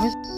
guys.